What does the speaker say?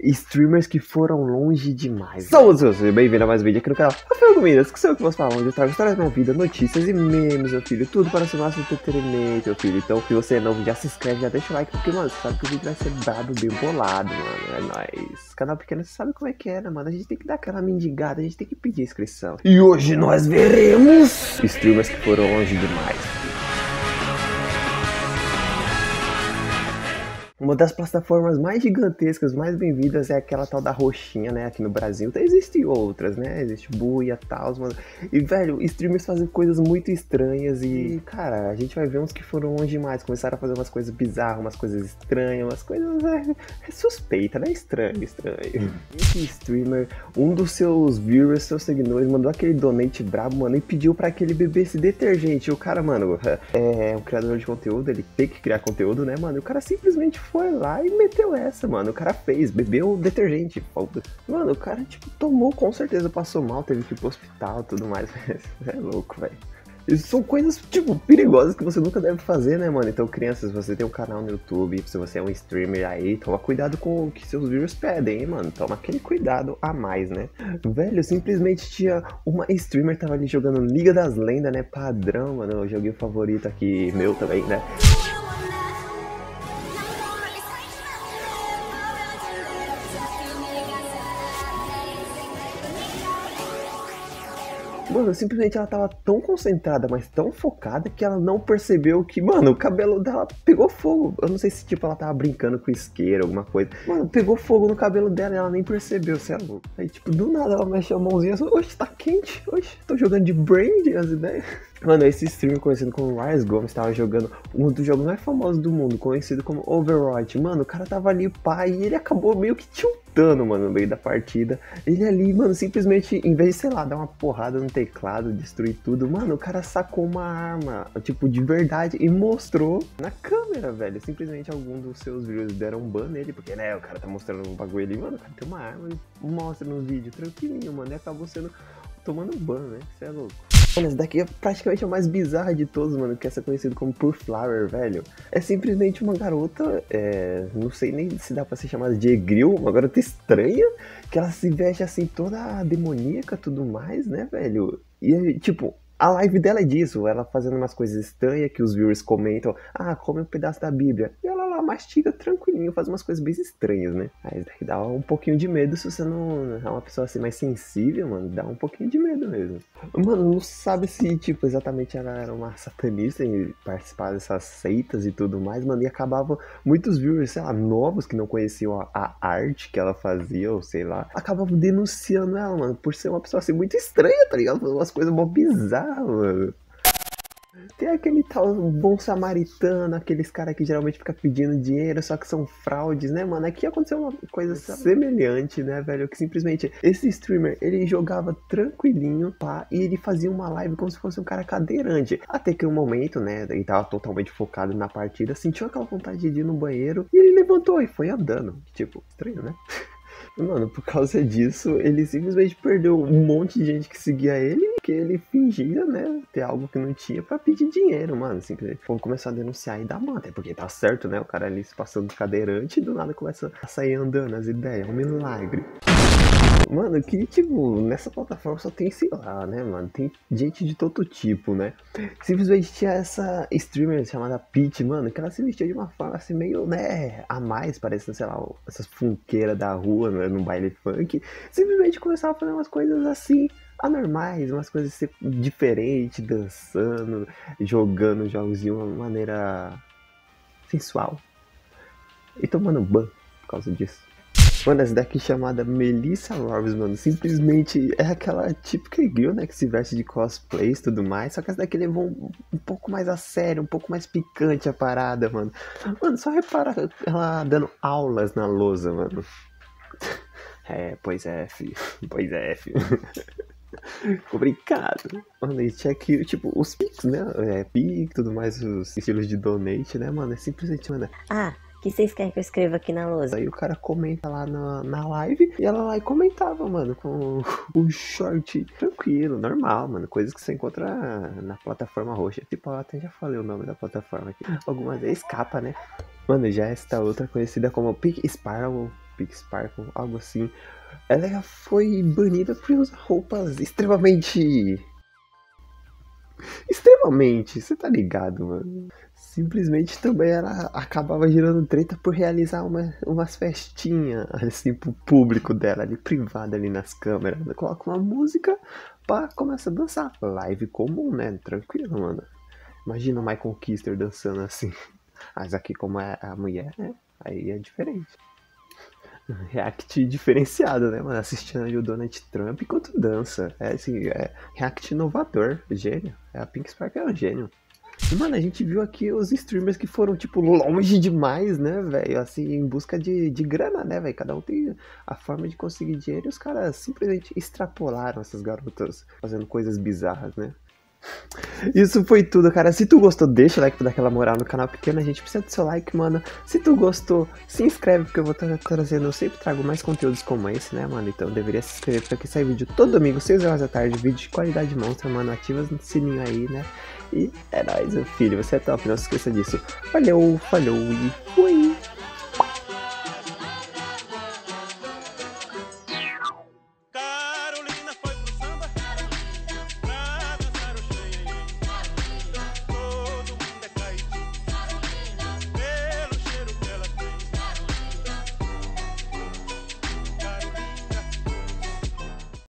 Streamers que foram longe demais. Saúde, seja bem-vindo a mais um vídeo aqui no canal Rafael Gominas, que sou eu que vou falar onde eu trago histórias da minha vida, notícias e memes, meu filho. Tudo para ser máximo entretenimento, meu filho. Então, se você é novo, já se inscreve, já deixa o like, porque, mano, você sabe que o vídeo vai ser brabo, bem bolado, mano. É nóis. Canal pequeno, você sabe como é que é, né, mano? A gente tem que dar aquela mendigada, a gente tem que pedir inscrição. E hoje nós veremos streamers que foram longe demais. Uma das plataformas mais gigantescas, mais bem-vindas é aquela tal da roxinha, né? Aqui no Brasil. Então, existem outras, né? Existe buia tal, mano. E, velho, streamers fazem coisas muito estranhas e, cara, a gente vai ver uns que foram longe demais. Começaram a fazer umas coisas bizarras, umas coisas estranhas, umas coisas. É, é suspeita, né? Estranho, estranho. Esse streamer, um dos seus viewers, seus seguidores, mandou aquele donate brabo, mano, e pediu para que ele bebesse detergente. E o cara, mano, é um criador de conteúdo, ele tem que criar conteúdo, né, mano? E o cara simplesmente foi lá e meteu essa, mano. O cara fez, bebeu detergente. Mano, o cara, tipo, tomou, com certeza passou mal, teve que ir pro hospital tudo mais. é louco, velho. Isso são coisas, tipo, perigosas que você nunca deve fazer, né, mano? Então, crianças, você tem um canal no YouTube, se você é um streamer aí, toma cuidado com o que seus viewers pedem, hein, mano? Toma aquele cuidado a mais, né? Velho, simplesmente tinha uma streamer tava ali jogando Liga das Lendas, né? Padrão, mano. O joguinho favorito aqui, meu também, né? Mano, simplesmente ela tava tão concentrada, mas tão focada que ela não percebeu que, mano, o cabelo dela pegou fogo. Eu não sei se, tipo, ela tava brincando com isqueiro, alguma coisa. Mano, pegou fogo no cabelo dela e ela nem percebeu, é louco. Aí, tipo, do nada ela mexe a mãozinha assim, oxe, tá quente, oxe, tô jogando de brand as ideias. Mano, esse streamer conhecido como Rise Gomes tava jogando um dos jogos mais famosos do mundo, conhecido como Overwatch. Mano, o cara tava ali, pai, e ele acabou meio que tiltando, mano, no meio da partida. Ele ali, mano, simplesmente, em vez de, sei lá, dar uma porrada no teclado, destruir tudo, mano, o cara sacou uma arma, tipo, de verdade e mostrou na câmera, velho. Simplesmente algum dos seus views deram um ban nele, porque, né, o cara tá mostrando um bagulho ali, mano, o cara tem uma arma, mostra no vídeo, tranquilinho, mano, e acabou sendo tomando ban, né? Você é louco. Mano, essa daqui é praticamente a mais bizarra de todos, mano, que essa é conhecida como Pure Flower, velho. É simplesmente uma garota, é, não sei nem se dá pra ser chamada de Egril, uma garota estranha, que ela se veste assim toda demoníaca tudo mais, né, velho? E, tipo, a live dela é disso, ela fazendo umas coisas estranhas que os viewers comentam, ah, come um pedaço da Bíblia. E lá mastiga tranquilinho, faz umas coisas bem estranhas, né? Aí dá um pouquinho de medo se você não é uma pessoa assim mais sensível, mano, dá um pouquinho de medo mesmo. Mano, não sabe se, tipo, exatamente ela era uma satanista e participar dessas seitas e tudo mais, mano, e acabava muitos viewers, sei lá, novos que não conheciam a, a arte que ela fazia, ou sei lá, acabavam denunciando ela, mano, por ser uma pessoa assim muito estranha, tá ligado? Fazendo umas coisas mó bizarras mano. Tem aquele tal bom samaritano, aqueles caras que geralmente fica pedindo dinheiro, só que são fraudes, né, mano? Aqui aconteceu uma coisa semelhante, né, velho? Que simplesmente esse streamer, ele jogava tranquilinho, pá, e ele fazia uma live como se fosse um cara cadeirante. Até que um momento, né, ele tava totalmente focado na partida, sentiu aquela vontade de ir no banheiro, e ele levantou e foi andando. Tipo, estranho, né? Mano, por causa disso, ele simplesmente perdeu um monte de gente que seguia ele, que ele fingia, né, ter algo que não tinha para pedir dinheiro, mano. Simplesmente vamos começar a denunciar e dar mata, porque tá certo, né? O cara ali se passando de cadeirante e do nada começa a sair andando as ideias. É um milagre. Mano, que tipo, nessa plataforma só tem, sei lá, né, mano? Tem gente de todo tipo, né? Simplesmente tinha essa streamer chamada Peach, mano, que ela se vestia de uma forma assim meio, né, a mais, parecendo, sei lá, essas funqueiras da rua, né, num baile funk. Simplesmente começava a fazer umas coisas assim, anormais, umas coisas assim, diferentes, dançando, jogando jogos de uma maneira sensual. E tomando ban por causa disso. Mano, essa daqui chamada Melissa Robbins, mano, simplesmente é aquela típica girl, né, que se veste de cosplay e tudo mais, só que essa daqui levou um, um, pouco mais a sério, um pouco mais picante a parada, mano. Mano, só repara ela dando aulas na lousa, mano. É, pois é, filho, pois é, filho. Obrigado. Mano, e tinha aqui, tipo, os Pix, né? É, Pix, tudo mais, os estilos de donate, né, mano? É simplesmente, mano. Ah, que vocês querem que eu escreva aqui na lousa? Aí o cara comenta lá na, na live e ela lá e comentava, mano, com o short tranquilo, normal, mano. Coisas que você encontra na plataforma roxa. Tipo, eu até já falei o nome da plataforma aqui. Algumas vezes escapa, né? Mano, já esta outra conhecida como Pig Spiral Pink Sparkle, algo assim. Ela foi banida por usar roupas extremamente. Extremamente, você tá ligado, mano? Simplesmente também ela acabava girando treta por realizar uma, umas festinhas assim pro público dela ali, privada ali nas câmeras. Ela coloca uma música pra começar a dançar. Live comum, né? Tranquilo, mano. Imagina o Michael Kister dançando assim. Mas aqui como é a mulher, né? Aí é diferente. React diferenciado, né, mano? Assistindo o Donald Trump enquanto dança. É assim, é react inovador, gênio. É, a Pink Spark é um gênio. E, mano, a gente viu aqui os streamers que foram, tipo, longe demais, né, velho? Assim, em busca de, de grana, né, velho? Cada um tem a forma de conseguir dinheiro e os caras simplesmente extrapolaram essas garotas fazendo coisas bizarras, né? Isso foi tudo, cara. Se tu gostou, deixa o like pra dar aquela moral no canal pequeno. A gente precisa do seu like, mano. Se tu gostou, se inscreve, porque eu vou estar trazendo. Eu sempre trago mais conteúdos como esse, né, mano? Então deveria se inscrever, porque sai vídeo todo domingo, 6 horas da tarde. Vídeo de qualidade monstra, mano. Ativa o sininho aí, né? E é nóis, meu filho. Você é top, não se esqueça disso. Valeu, falou e fui!